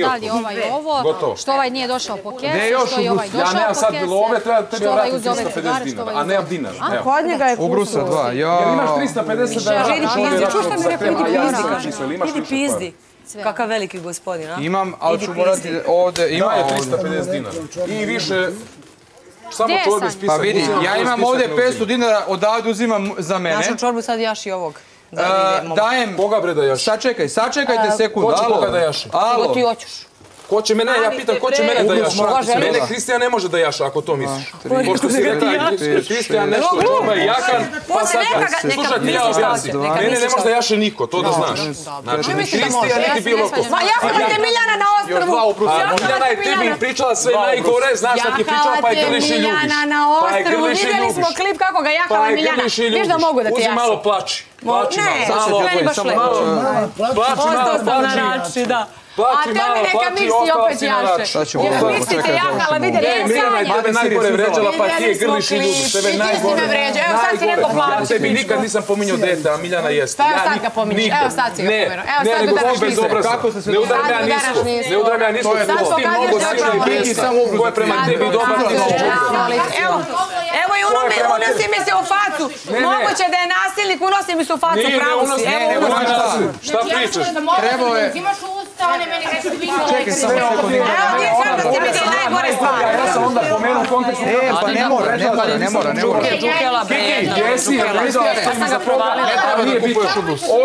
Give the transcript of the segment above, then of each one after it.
Da li ovaj ovo, Gotovo. što ovaj nije došao po još što je ovaj ubrus? Ja došao nemam po sad kesu, love, treba tebi što ovaj vratiti uz ove 350 stvari, što dinara, ovaj a nemam ove- dinar. A? Kod njega je Ubrusa kusur. dva, ja. Jer imaš 350 da Vidi pizdi, čuš što mi rekao, vidi ja pizdi, Vidi pizdi. Kakav veliki gospodin, a? Imam, ali ću morati ovdje, ima je ovdje. 350 dinara. I više... Samo čorbe Sanja? spisak. Pa vidi, ja imam ovdje uzimam. 500 dinara, odavde uzimam za mene. Našu čorbu sad jaši ovog. Da vidimo. dajem, Koga bre da jaši? sačekaj, sačekajte sekundu. ko će koga da jaše? Alo. Ti hoćeš? Ko će mene, ja pitam, ko će mene da jaša? može, Mene može. Kristijan ne može da jaša, ako to misliš. Pošto si četiri, rekao, pet, Kristijan šest, nešto čorba i jakan, pa sad neka ga- neka slušaj ti ja objasnim. neka Mene ne može da jaše niko, to da znaš. Znači, ni misliš da može? Kristijan, Ja niti se bilo ko. Ma jahala te Miljana na. A Miljana je tebi pričala sve najgore, znaš šta ti je pričala, pa je grliš i ljubiš. Miljana na Pa je i vidjeli smo klip kako ga Pa jahala je Miljana. Viš da mogu da ti Uzi jašu. malo plači. Plači Ne, malo. ti meni baš lepo. malo. Plači malo, Ostao sam na rači, da. Plači A malo, neka plači, ostala opet si na jaše. rači. Jer ovako, mislite jahala, završimo. vidjeli Ne, smo Miljana je tebe najgore vređala, pa ti je grliš i ljubiš. klip. Tebe I ti si najgore. me vređao. Evo sad si Najgore. rekao plači. Ja tebi nikad nisam pominjao dete, a Miljana jeste. Pa evo Ja sad ga pominješ, nikad. evo sad si ga Ne, pomenuo. Evo ne, sad nego udaraš ti bez obraza. Kako Ne udaram ja nisko. Ne udaram ja nisko. Sad Ti mnogo da je i Ko prema tebi dobar, ti Evo, evo i unosi, prema unosi mi se u facu. Ne, ne. Moguće da je nasilnik, unosi mi se u facu, Nije, ne pravo si. unosi, Evo, ne, nego unosi. šta? Šta pričaš? Trebao je- Imaš usta, one meni reći vidio. Čekaj, samo sekundu. Evo, vi sad da ste vidjeli najgore stvari. Ja sam onda pomenuo kontekst. E, pa ne mora, ne mora, ne mora, ne mora. Džukela, bre. Jesi, ja sam za provalio. Ne treba nije bitno.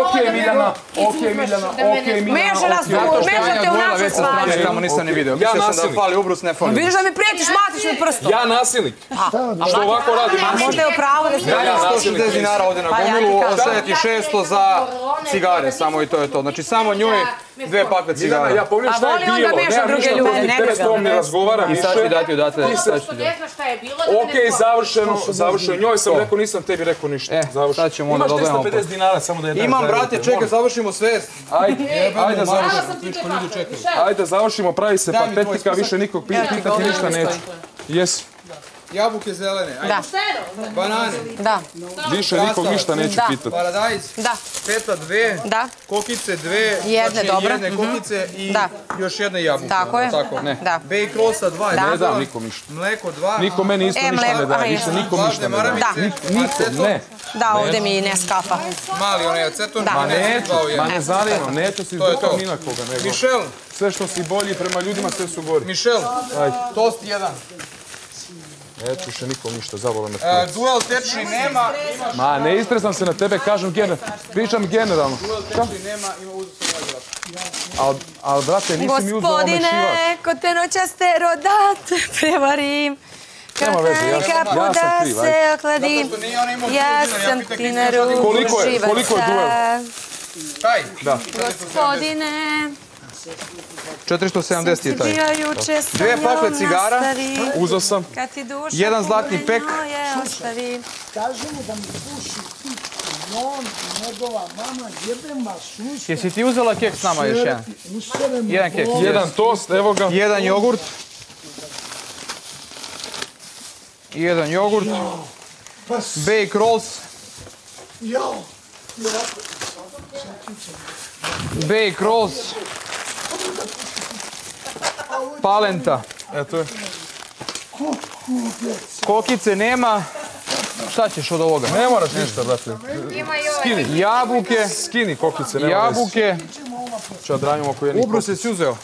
Okej, Miljana, okej, Miljana, okej, Miljana. Meša nas mešate u našu stvar. tamo nisam ni vidio. Ja sam da nasilnik. fali ubrus, ne fali. Vidiš da mi prijetiš, matiš mi prstom. Ja nasilnik. Što ovako radi A možda je u pravu da ste... Ja Ja nasilnik. 160 dinara ovdje na Pa ti gomilu, ostaje ti 600 za cigare, samo i to je to. Znači samo njoj dve pakle ja cigara. pominjam A šta je bilo. meša Nemam druge ništa ljude, protiv ne tebe, s tobom ne razgovaram I sad ću više. dati odatle, sad ću Što dati. ne znaš šta je bilo, da Okej, završeno, završeno. Njoj sam rekao, nisam tebi rekao ništa. E, sad ćemo onda Imaš dodajemo 350 dinara, samo da je Imam, brate, čekaj, završimo svest. Ajde, ajde završimo. Ajde završimo, pravi se patetika, više nikog pitati ništa neću. Jes, Jabuke zelene, ajde. Da, Banane, da, više nikog ništa neću Da. pitati. paradajz, da, feta dve, da. kokice dve, Jedne, znači dobro, jedne mhm. kokice i Da. još jedne jabuke. Tako je. Tako, ne. Da. Bake rollsa dva, Da. Ne dam nikom ništa. mleko dva, Niko meni isto E, ništa mleko, ne daje, više nikom ništa ne daje. maramice, Nikom, ne. Da, ovdje mi ne skafa. mali onaj aceton, Da. ma Neću, ma ne zanima, neću si To je izdukao to. ni na koga, nego Michel, sve što si bolji prema ljudima, sve su gori. Ajde, tost jedan. Neću više nikom ništa, zabole me. E, dual tečni nema, imaš Ma, ne istresam se na tebe, kažem generalno, pričam generalno. tečni nema, ima uzeo sam ovaj. Al, al, brate, nisi mi uzeo omešivač. Gospodine, ko te noćaste rodat, prevarim. Nema veze, ja sam- ja kriv, se ajde. okladim, Zato što nije ona imao ja godina, ja sam pitam ti Kristijan na šta ti- ruku Koliko je- koliko je duel? Taj, Da. Gospodine, 470 je taj. bio juče sa Dve pakle cigara. Uzeo sam. Kad ti duša Jedan zlatni pek. moje ostavi. kažemo da mi puši pit, on, njegova mama, jebem vas, ušte, Jesi ti uzela kek s nama još jedan? Jedan kek. Jedan tost, evo ga. Jedan jogurt. Jedan jogurt. pa Bake rolls. jao, Bake rolls. Palenta. Eto je. Kokice nema. Šta ćeš od ovoga? Ne moraš ništa, brate. Skini, Jabuke. skini kokice, nema. Jabuke. Ću odranjamo ako je niko. Ubrus si uzeo.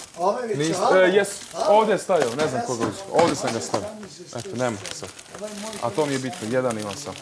Nis, e, jes, ovdje je stavio, ne znam koga uzeo. Ovdje sam ga stavio. Eto, nema sad. A to mi je bitno, jedan imam sam.